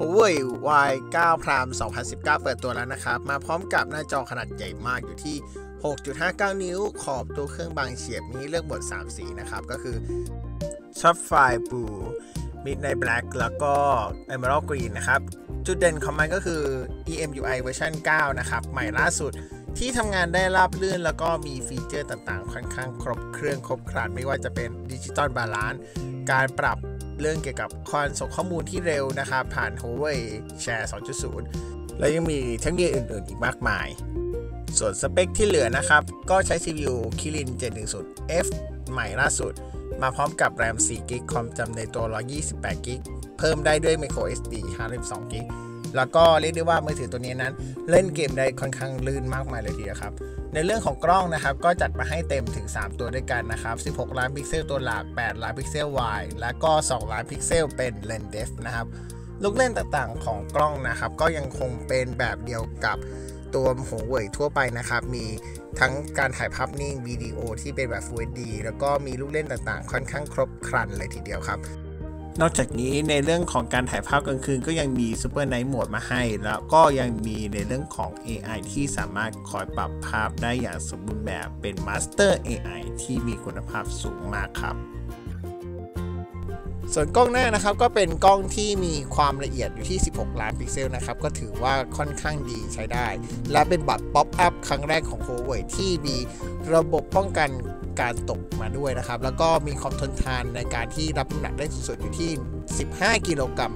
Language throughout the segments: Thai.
Huawei Y9 Prime 2019 เปิดตัวแล้วนะครับ มาพร้อมกับหน้าจอขนาดใหญ่มากอยู่ที่ 6.59 นิ้ว ขอบตัวเครื่องบางเฉียบมีเลือกหมด3 สีนะครับ ก็คือ Sapphire Blue Midnight Black แล้วก็ Emerald Green นะครับ จุดเด่นของมันก็คือ EMUI เวอร์ชัน9 นะครับ ใหม่ล่าสุดที่ทำงานได้ราบรื่น แล้วก็มีฟีเจอร์ต่างๆ ค่อนข้างครบเครื่องครบครันไม่ว่าจะเป็น digital balanceการปรับ เรื่องเกี่ยวกับการส่งข้อมูลที่เร็วนะครับ ผ่าน Huawei Share 2.0 และยังมีเทคโนโลยีอื่น ๆ อีกมากมาย ส่วนสเปคที่เหลือนะครับ ก็ใช้ CPU Kirin 710F ใหม่ล่าสุด มาพร้อมกับแรม4 g b คอมจำในตัว 128 g b เพิ่มได้ด้วย microSD 52 GB แล้วก็เรียกได้ว่ามือถือตัวนี้นั้น เล่นเกมได้ค่อนข้างลื่นมากมายเลยทีเดียวครับ ในเรื่องของกล้องนะครับ ก็จัดมาให้เต็มถึง 3 ตัวด้วยกันนะครับ 16 ล้านพิกเซลตัวหลัก 8 ล้านพิกเซล wide และก็ 2 ล้านพิกเซลเป็นเลนส์ depth นะครับ ลูกเล่นต่างๆของกล้องนะครับ ก็ยังคงเป็นแบบเดียวกับตัวหัวเว่ยทั่วไปนะครับ มีทั้งการถ่ายภาพนิ่งวิดีโอที่เป็นแบบ Full HD แล้วก็มีลูกเล่นต่างๆ ค่อนข้างครบครันเลยทีเดียวครับ นอกจากนี้ในเรื่องของการถ่ายภาพกลางคืนก็ยังมี Super Night Mode มาให้ แล้วก็ยังมีในเรื่องของ AI ที่สามารถคอยปรับภาพได้อย่างสมบูรณ์แบบเป็น Master AI ที่มีคุณภาพสูงมากครับ ส่วนกล้องหน้านะครับก็เป็นกล้องที่มีความละเอียดอยู่ที่ 16 ล้านพิกเซลนะครับ ก็ถือว่าค่อนข้างดีใช้ได้ และเป็นแบบ pop-up ครั้งแรกของ Huawei ที่มีระบบป้องกัน การตกมาด้วยนะครับ แล้วก็มีความทนทานในการที่รับน้ำหนักได้สุดอยู่ที่ 15 กิโลกรัม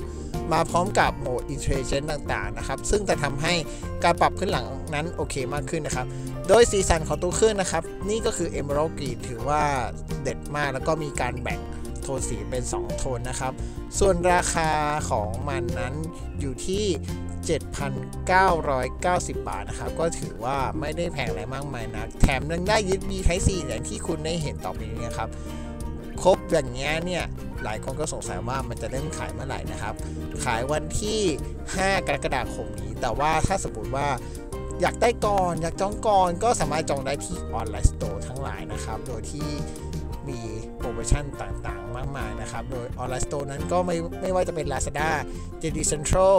มาพร้อมกับโหมด intelligent ต่างๆนะครับ ซึ่งจะทำให้การปรับขึ้นหลังนั้นโอเคมากขึ้นนะครับ โดยสีสันของตัวเครื่องนะครับ นี่ก็คือ Emerald Green ถือว่าเด็ดมากแล้วก็มีการแบ่ง โทนสีเป็น 2 โทนนะครับ ส่วนราคาของมันนั้นอยู่ที่ 7,990 บาทนะครับ ก็ถือว่าไม่ได้แพงอะไรมากมายนะ แถมยังได้ยึด B Type C อย่างที่คุณได้เห็นต่อไปนี้นะครับ ครบอย่างเงี้ยเนี่ยหลายคนก็สงสัยว่ามันจะเริ่มขายเมื่อไหร่นะครับ ขายวันที่ 5 กรกฎาคมนี้ แต่ว่าถ้าสมมติว่าอยากได้ก่อน อยากจองก่อนก็สามารถจองได้ที่ออนไลน์สโตร์ทั้งหลายนะครับ โดยที่ มีโปรโมชั่นต่างๆ มากมายนะครับ โดย online store นั้นก็ไม่ไม่ว่าจะเป็น Lazada JD Central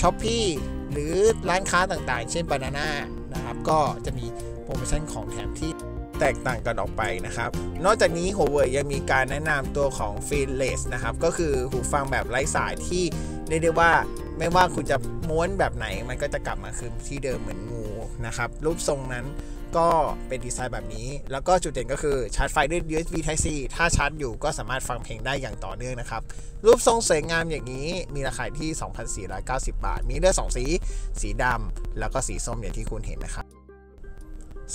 Shopee หรือร้านค้าต่างๆ เช่น Banana นะครับ ก็จะมีโปรโมชั่นของแถมที่แตกต่างกันออกไปนะครับ นอกจากนี้ Huawei ยังมีการแนะนำตัวของ FreeLace นะครับ ก็คือหูฟังแบบไร้สายที่เรียกได้ว่าไม่ว่าคุณจะม้วนแบบไหน มันก็จะกลับมาคืนที่เดิมเหมือนงูนะครับ รูปทรงนั้น ก็เป็นดีไซน์แบบนี้ แล้วก็จุดเด่นก็คือชาร์จไฟด้วย USB Type C ถ้าชาร์จอยู่ก็สามารถฟังเพลงได้อย่างต่อเนื่องนะครับ รูปทรงสวยงามอย่างนี้มีราคาที่ 2,490 บาท มีเลือก2สี สีดำแล้วก็สีส้มอย่างที่คุณเห็นนะครับ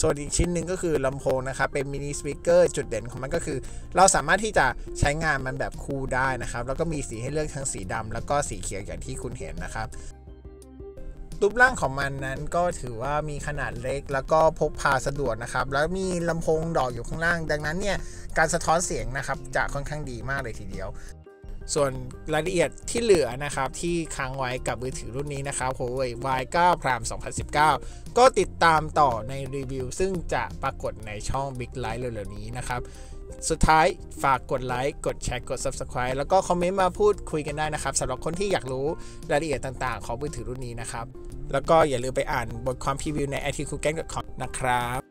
ส่วนอีกชิ้นหนึ่งก็คือลำโพงนะครับ เป็น mini speaker จุดเด่นของมันก็คือ เราสามารถที่จะใช้งานมันแบบคู่ได้นะครับ แล้วก็มีสีให้เลือกทั้งสีดำแล้วก็สีเขียวอย่างที่คุณเห็นนะครับ รูปร่างของมันนั้นก็ถือว่ามีขนาดเล็ก แล้วก็พกพาสะดวกนะครับ แล้วมีลำโพงดอกอยู่ข้างล่าง ดังนั้นเนี่ยการสะท้อนเสียงนะครับจะค่อนข้างดีมากเลยทีเดียว ส่วนรายละเอียดที่เหลือนะครับที่ค้างไว้กับมือถือรุ่นนี้นะครับ Huawei Y9 Prime 2019 ก็ติดตามต่อในรีวิว ซึ่งจะปรากฏในช่อง Big Light เร็วๆนี้นะครับ สุดท้ายฝากกดไลค์ กดแชร์ กด Subscribe แล้วก็คอมเมนต์มาพูดคุยกันได้นะครับสำหรับคนที่อยากรู้รายละเอียดต่างๆ ของมือถือรุ่นนี้นะครับ แล้วก็อย่าลืมไปอ่านบทความพรีวิวใน i t c o o k e n c o m นะครับ